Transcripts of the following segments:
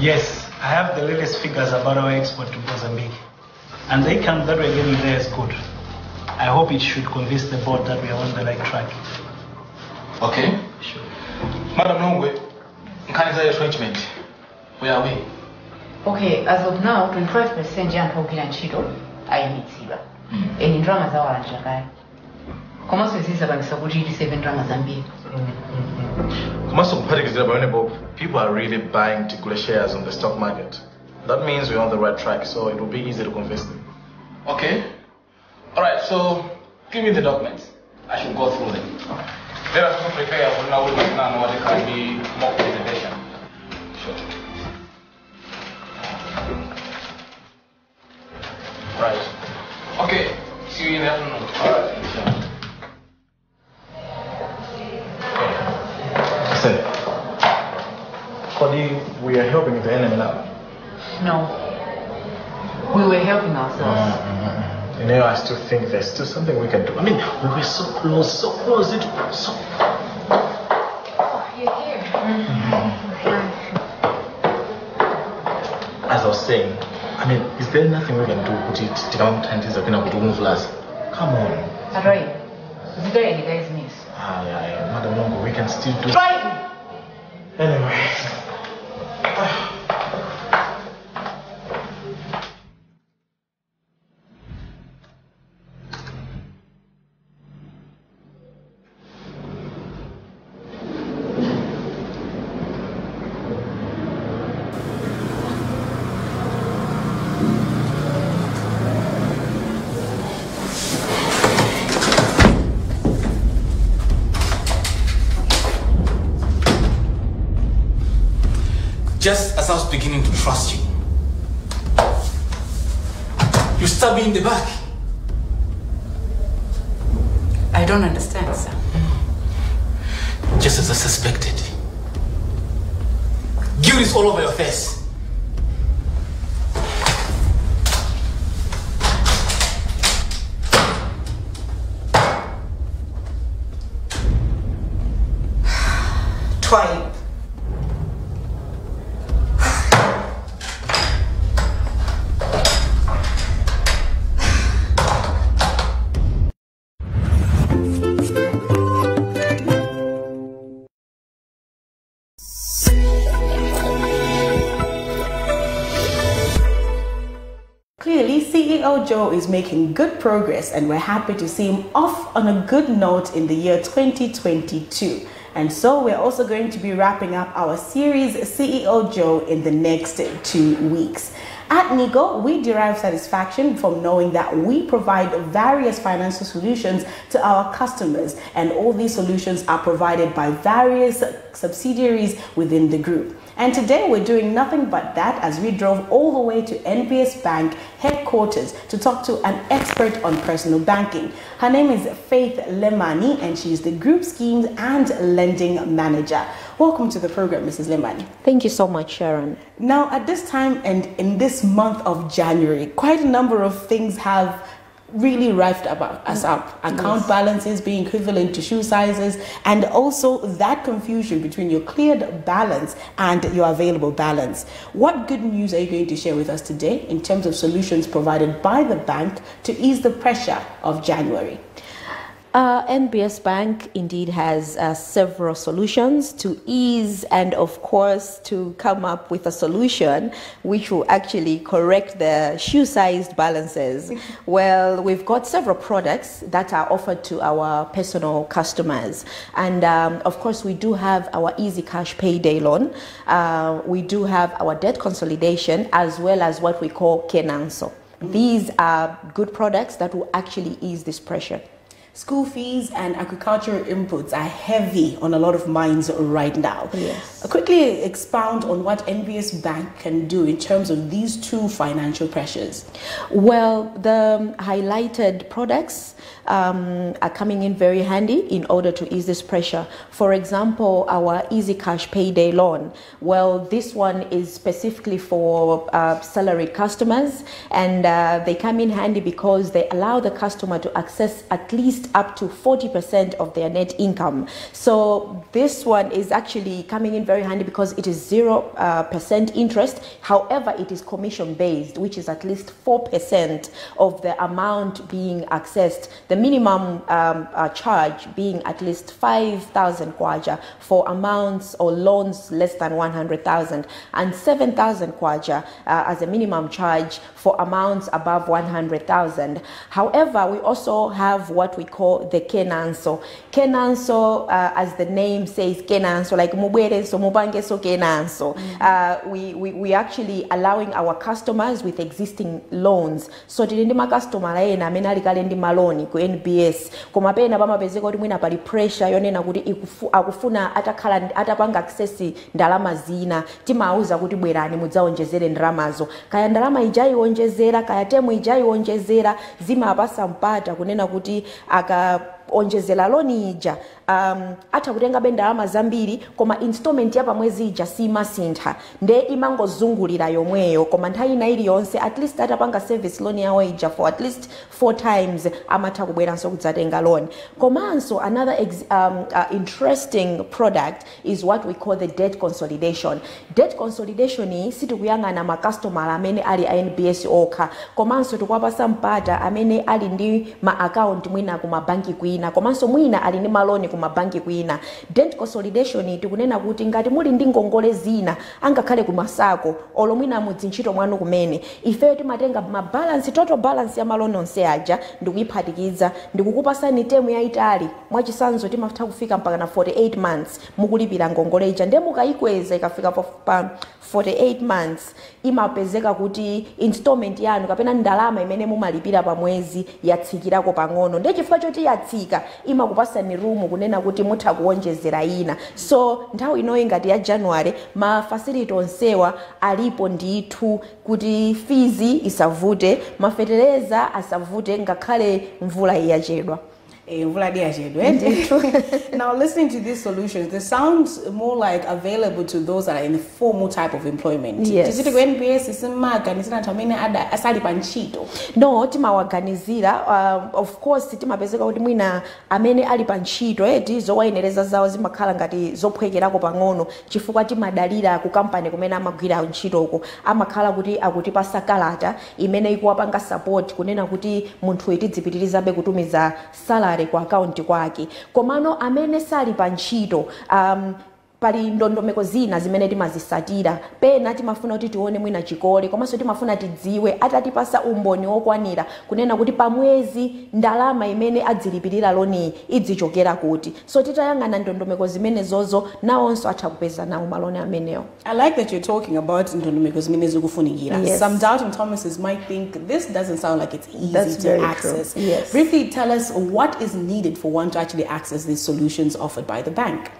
Yes, I have the latest figures about our export to Mozambique. And the income that we're getting there is good. I hope it should convince the board that we are on the right track. Okay. Sure. Madam Nongwe, Nkaniza retrenchment, where are we? Okay, as of now, 25% y'antokera ntchito ayimitsidwa. Hmm. Eni ndalama zawo alanjagala. Komanso zisabangisa kuti tiseven ndalama zambiri. Mm, mm. Kuphatikizira pamene Bob, people are really buying Tikule shares on the stock market. That means we're on the right track, so it will be easy to convince them. Okay. All right, so give me the documents. I should go through them. Let us not prepare for now, now know what can be more presentation. Sure. Right. Okay. See you in the afternoon. All Cody, we are helping the enemy now. No. We were helping ourselves. You know, I still think there's still something we can do. I mean, we were so close, so close, it so. Oh, you're here. As I was saying, I mean, is there nothing we can do? Kuti tikamuthandiza kuna kuti umuvulaza? Come on. Aroy, is there any guy's news? Ah, yeah, yeah, Madam Longo, we can still do. Try Anyway. Just as I was beginning to trust you, you stabbed me in the back. I don't understand, sir. Just as I suspected. Guilt is all over your face. Try Joe is making good progress, and we're happy to see him off on a good note in the year 2022. And so, we're also going to be wrapping up our series CEO Joe in the next two weeks. At NICO, we derive satisfaction from knowing that we provide various financial solutions to our customers, and all these solutions are provided by various subsidiaries within the group. And today we're doing nothing but that as we drove all the way to NBS Bank headquarters to talk to an expert on personal banking. Her name is Faith Lemani and she's the group schemes and lending manager. Welcome to the program, Mrs. Lemani. Thank you so much, Sharon. Now, at this time and in this month of January, quite a number of things have really rifed about us up. Account balances being equivalent to shoe sizes, and also that confusion between your cleared balance and your available balance. What good news are you going to share with us today in terms of solutions provided by the bank to ease the pressure of January? Uh, NBS Bank indeed has uh, several solutions to ease and, of course, to come up with a solution which will actually correct the shoe sized balances. well, we've got several products that are offered to our personal customers. And, um, of course, we do have our Easy Cash Payday loan, uh, we do have our debt consolidation, as well as what we call Kenanso. These are good products that will actually ease this pressure. School fees and agricultural inputs are heavy on a lot of minds right now. Yes. Quickly expound on what NBS Bank can do in terms of these two financial pressures. Well, the highlighted products um, are coming in very handy in order to ease this pressure. For example, our Easy Cash Payday loan. Well, this one is specifically for uh, salaried customers, and uh, they come in handy because they allow the customer to access at least up to 40% of their net income. So this one is actually coming in very handy because it is zero uh, percent interest. However, it is commission based, which is at least four percent of the amount being accessed. The minimum um, uh, charge being at least five thousand kwacha for amounts or loans less than one hundred thousand, and seven thousand kwacha uh, as a minimum charge for amounts above one hundred thousand. However, we also have what we call the Kenanso. Kenanso, uh, as the name says, Kenanso, like mubwerenso, mubangeso Kenanso. Uh, we, we, we actually allowing our customers with existing loans. So tili ndi customer ena amene ali kale ndi maloni ku NBS koma pena pamapezeka kuti mwina pali pressure yonena kuti akufuna atakhala atapanga access ndalama zina timauza kuti bwerani mudzaonjezere ndalamazo kaya ndalama ija iwonjezera kaya temu ija iwonjezera zimapasa mpata kunena kuti aka onjezela loni ija um, atha kutengabe ndalama zambiri koma installment ya pamwezi ija simasintha nde imangozungulira yomweyo koma nthawi ina iliyonse at least atapanga service loan yawo ija for at least four times amatha kubweranso kudzatenga loan. Komanso another ex, um, uh, interesting product is what we call the debt consolidation. Debt consolidation iyi sitikuyang'ana makastomala amene ali a nbs okha komanso tikuwapasa mpata amene ali ndi ma account mwina kumabanki kwina. Komanso mwina ali ndi maloni kumabanki kwina debt consolidation tikunena kuti ngati muli ndi ngongole zina angakhale kumasako olo mwina mudzintchito mwanu kumene. Ifeyo timatenga mabalansi total balance ya maloni onse aja ndikuyiphatikiza ndikukupasani temu yayitali mwachisanzo timatha kufika mpaka na 48 months mukulipira ngongole ija. Mukayikweza ikafika pa 48 months imapezeka kuti installment yanu kapena ndalama imene mumalipira pa mwezi yatsikirako pang'ono ndiye chifukwa choti yatsika imakupasani rumu kunena kuti mutha kuwonjezera ina. So nthawi inoyi ngati ya januware mafasility onsewa alipo ndithu kuti fizi isavute mafetereza asavute ngakhale mvula iyachedwa Eh, ndithu. now, listening to these solutions, they sound more like available to those that are in the formal type of employment. Yes. Tisiti ku NBS isimaganizira anthu amene ada- asali pa ntchito. no timawaganizira uh, of course timapezeka kuti mwina amene ali pa ntchito eti zowayenereza zawo zimakhala ngati zophwekerako pang'ono chifukwa timadalira ku kampani kumene amagwira ntchitoko amakhala kuti akutipasa kalata imene ikuwapanga support kunena kuti munthuyu tidzipitirizabe kutumiza salary ku akaunti kwake. Komano amene sali pa ntchito um, pali ndondomeko zina zimene timazisatira pena timafuna kuti tione mwina chikole komanso timafuna tidziwe atatipasa umboni wokwanira kunena kuti pamwezi ndalama imene adzilipirira loni idzichokera kuti so titayang'ana ndondomeko zimene zozo nawonso atha kupeza nawo maloni amenewo I like that you're talking about ndondomeko zimene zikufunikira. Yes. Some doubting Thomases might think this doesn't sound like it's easy That's to very true. access. Yes. Briefly tell us what is needed for one to actually access these solutions offered by the bank.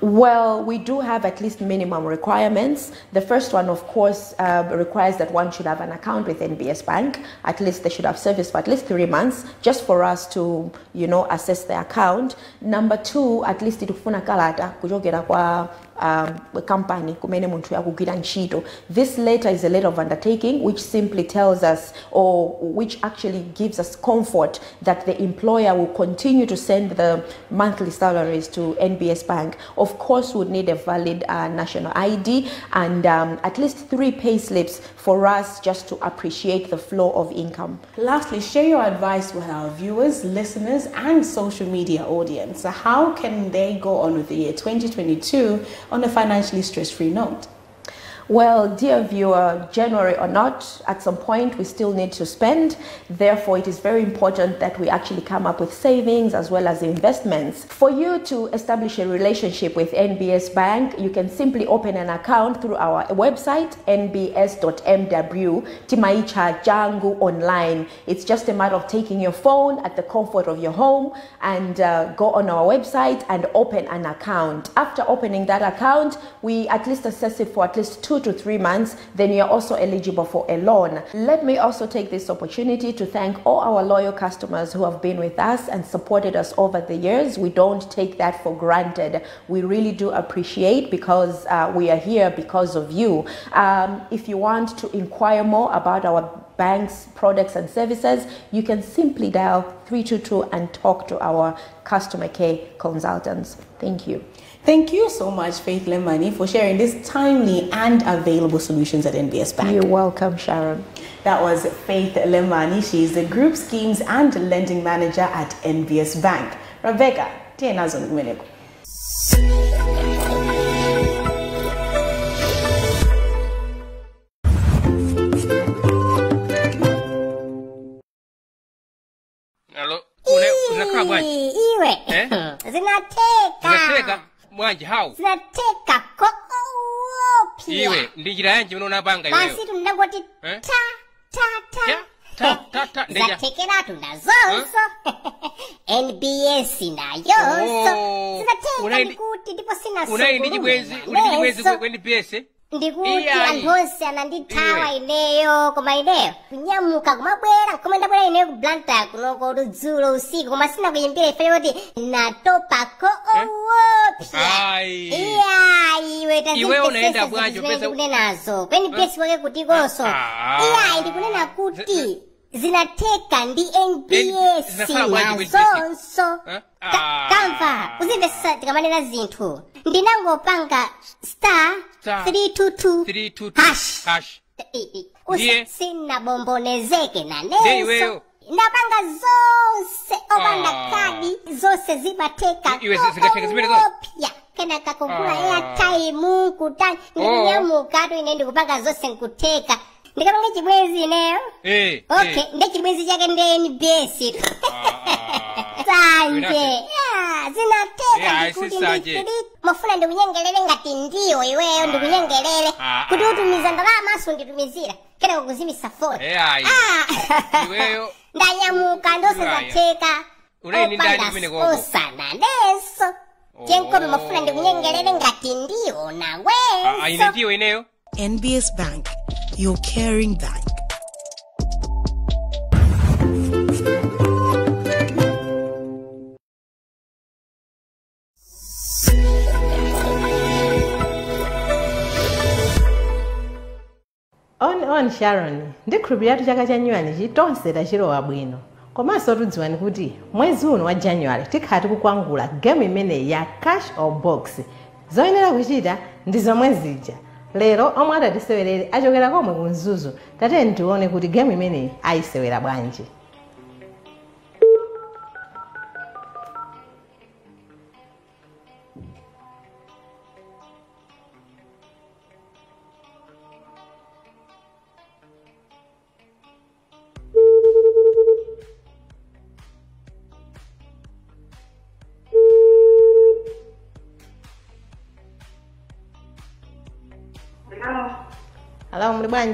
Well, we do have at least minimum requirements. The first one, of course, uh, requires that one should have an account with NBS Bank. At least they should have service for at least three months, just for us to, you know, assess the account. Number two, at least tikufuna kalata kuchokera kwa um, company kumene munthu akugwira ntchito. This letter is a letter of undertaking which simply tells us or which actually gives us comfort that the employer will continue to send the monthly salaries to nbs bank. Of course would need a valid uh, national id and um, at least three pay slips for us just to appreciate the flow of income. Lastly, share your advice with our viewers, listeners, and social media audience. How can they go on with the year 2022 on a financially stress free note? Well, dear viewer, January or not, at some point we still need to spend. Therefore, it is very important that we actually come up with savings as well as investments. For you to establish a relationship with NBS Bank, you can simply open an account through our website, nbs.mw, Timaicha Jangu Online. It's just a matter of taking your phone at the comfort of your home and uh, go on our website and open an account. After opening that account, we at least assess it for at least two to three months, then you're also eligible for a loan. Let me also take this opportunity to thank all our loyal customers who have been with us and supported us over the years. We don't take that for granted. We really do appreciate because uh, we are here because of you. Um, if you want to inquire more about our bank's products and services, you can simply dial 322 and talk to our customer care consultants. Thank you. Thank you so much, Faith Lemani, for sharing these timely and available solutions at NBS Bank. You're welcome, Sharon. That was Faith Lemani. She's the Group Schemes and Lending Manager at NBS Bank. Rebecca, tienazo nikumeneko. Alo, une unakaa bwaje? Ii, iwe Eh? zinateka Unateka mwanji hawu sinateekako opya iwe ndichiranji banga iwe. Basi tundangoti eh? ta ta ta. Ta ta ndija yeah zatekeratu nazonso nbs eh? nayonso oh. zinatenga kuti ndipo sinasounayindichibwezi undichibwezi kwenbs ndikuti yeah, onse anandithawa ineyo koma ineyo. Kunyamuka kumabwera nkomanda ndabwera ineyo ku blanta kunoko ludzulo usiku koma sinakuyimbira ife yoti natopako owopsa iya iwe taziiweonaenda pesa kweni besi wake kutikonso iyayi ndikunena kuti zinateka ndi nbasonsonso kamva uzimvesesa tikamanena zinthu. Ndinangopanga star 322 hash. Usinabombonezeke nanenso ndapanga zonse opanda ah. kadi zonse zibateka. Kopya kena kakugula airtime kutani ndinyamuka ine ndikupanga zonse nkuteka ndikati ndi chibwenzi ineyo eh? okay ndi chibwenzi chake ndeni besi. Sanje zinatheka mafuna ndikunyengelele ngati ndiyo iweyo eh, ndikunyengelele kuti utumiza ndalamaso nditumizira. Kena kukuzimisa foni ah. ndanyamuka ndosazatheka opandasosana ndenso chenkobe mafuna ndikunyengelele ngati ndiyo nawenso NBS Bank. Your caring bank. on on sharon. Ndikhulupirira chaka cha nyuwani chitonse tachilowa bwino. Komanso tudziwani kuti mwezi wa january tikhala tikukwangula gemu imeneyi ya cash or box. Zoyenera kuchita ndi zomwe zija lero omwe atatisewerere achokera komwe ku mzuzu tatiyeni tione kuti gemu imeneyi ayisewera bwanji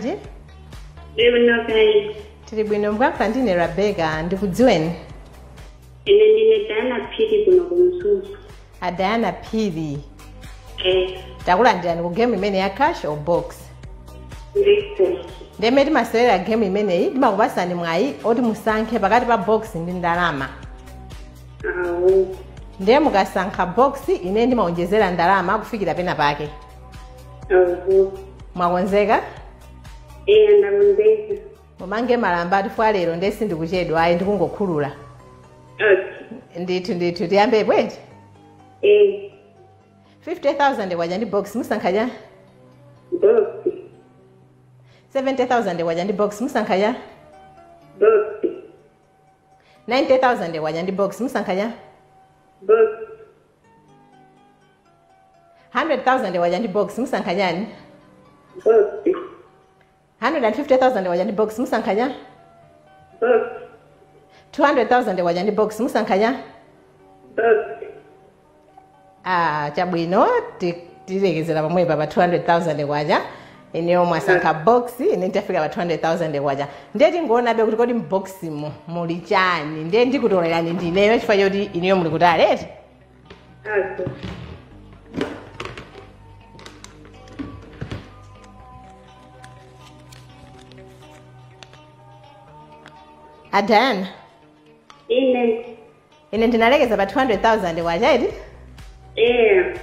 bwanji tili bwino mkuyankhula ndine rebeka ndikudziweni Ine ndine Diana Phiri kuno kumsusu. adayana phiri. Eh, takulandirani ku gemu imene ya cash or box? Ndeme timasewera gemu imeneyi timakupasani mwayi oti musankhe pakati pa box ndi ndalama. Ndiye mukasankha box ine ndimaonjezera ndalama kufikira pena pake. Mwakonzeka Eh, ndakonzeka. mumange malamba atifu lero ndiye sindikuchedwa ayi ndikungokhulula Okay. ndithu ndithu tiyambe bwenji e. 50000 kwaja ndi box musankha cha box. 70000 kwaja ndi box musankha cha Box. 90000 kwaja ndi box musankha Box. 100000 kwaja ndi box musankha chani box 150000 waja ndi box musankanya box 200000 wajani box musankanya ah chabwino ti- tilekezera pamwepa pa 200000 kwacha ineyo mwasankha box ine nditafika pa 200000 kwacha ndiye tingoonabe kuti kodi mboximo muli chani. Ndiye ndikutolerani ndineyo chifukwa choti ineyo muli kuti azo adana ine. Ine ndinalekeza pa 200000 kwacha iti eh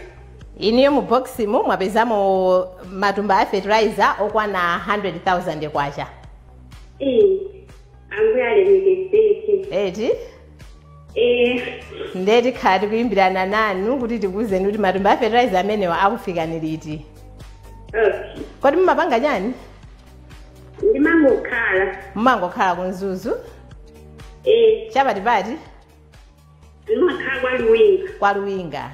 iniyo mu boximo mwapezamo matumba a fertilizer okwana 100000 kwacha. Eh ambuye alemekezeke eti? Eh ndiye tikhala tikuyimbirana nanu kuti tikuzeni kuti matumba a fertilizer amenewa akufikani liti okay kodi mumapanga chani? Ndimangokhala mumangokhala kunzuzu Eh. ee cha vati pati ndinokhala kwaluwinga kwaluwinga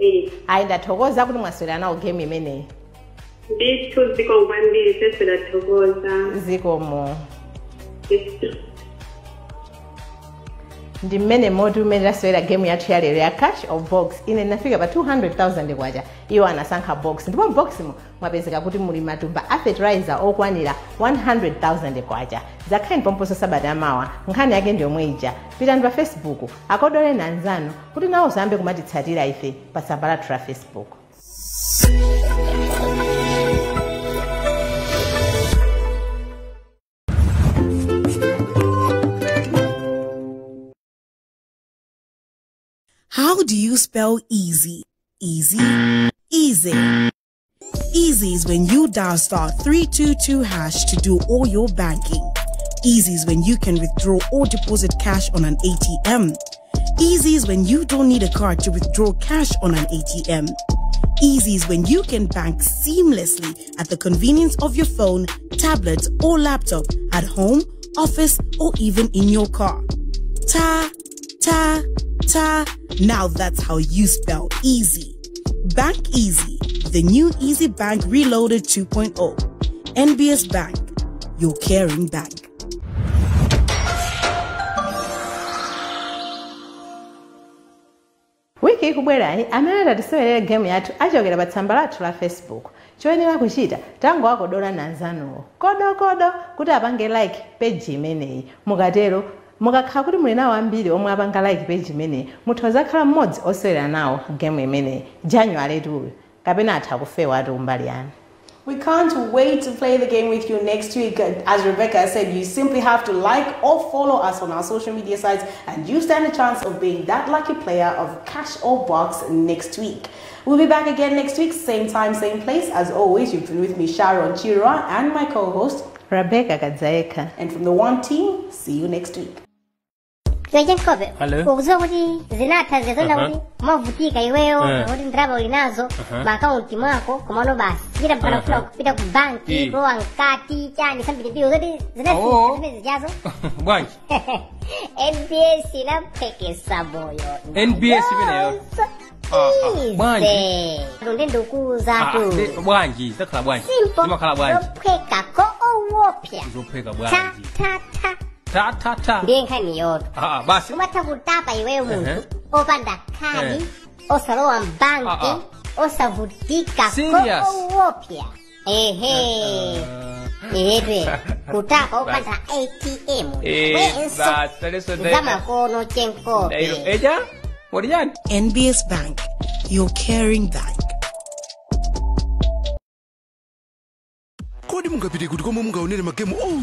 ee eh. hayi ndathokoza kuti mwaswelana nawo game imeneyi ndithu ziko ngwambiri seswe ndathokoza zikomo yes ndi mmene moti umene taswera game yathu yalero ya cash or box ine ndinafika pa 200000 kwacha iwo anasankha box. Ndipo mboximo mwapezeka kuti muli matumba a fertilizer okwanira 100000 kwacha zakhani pomposo sabata yamawa nkhani yake ndiyomwe ija. Pitani pa facebook akodole na anzanu kuti nawo zambe kumatitsatira ife pa tsamba lathu la facebook How do you spell easy? Easy, easy. Easy is when you dial star 322 hash to do all your banking. Easy is when you can withdraw or deposit cash on an ATM. Easy is when you don't need a card to withdraw cash on an ATM. Easy is when you can bank seamlessly at the convenience of your phone, tablet, or laptop at home, office, or even in your car. Ta, ta, ta. Now that's how you spell easy. Bank Easy, the new Easy Bank Reloaded 2.0. NBS Bank, your caring bank. wiki ikubwerayi amene atatisewerere game yathu achokera pa tsamba lathu la facebook choyenera kuchita tangowakodola nanzanuwo kodokodo kuti apange like page imeneyi mukatero mukakhala kuti muli nawo ambiri omwe apanga like page imeneyi mutha zakhala mmodzi osewera nawo game imeneyi january tuyo kapena atha kufewa ati umbali yanu We can't wait to play the game with you next week. As Rebecca said, you simply have to like or follow us on our social media sites, and you stand a chance of being that lucky player of Cash or Box next week. We'll be back again next week, same time, same place. As always, you've been with me, Sharon Chira, and my co host, rebecca kadzaeka And from the One Team, see you next week. yankobe ukuziwakuti zinatha zezonda kuti mwavutika iweyo kuti ndalama uli nazo maakaunti mwako komano basi pita mpana kufuna kupita ku banki kulowa mkati chani sambitibiwo zoti zinafika zijazo bwanji nbs ina peke saboyo. nbs imeneyo bwanji nde ndikuzatu bwanji bwanji zimakhala bwanji ko owopya zopheka bwanji ta ta ta ngenkaniyodwa ah, ah, basi umathakutapa iwewe muntu uh -huh. opanda obandakhali uh -huh. osalowa mbange uh -huh. osavutika koowopya ehe ebe kutapa opanda atm wenso zamakono chenkope eja What NBS Bank, your caring bank. kodi mungapite kuti komwe mungaonere magemu? Oh.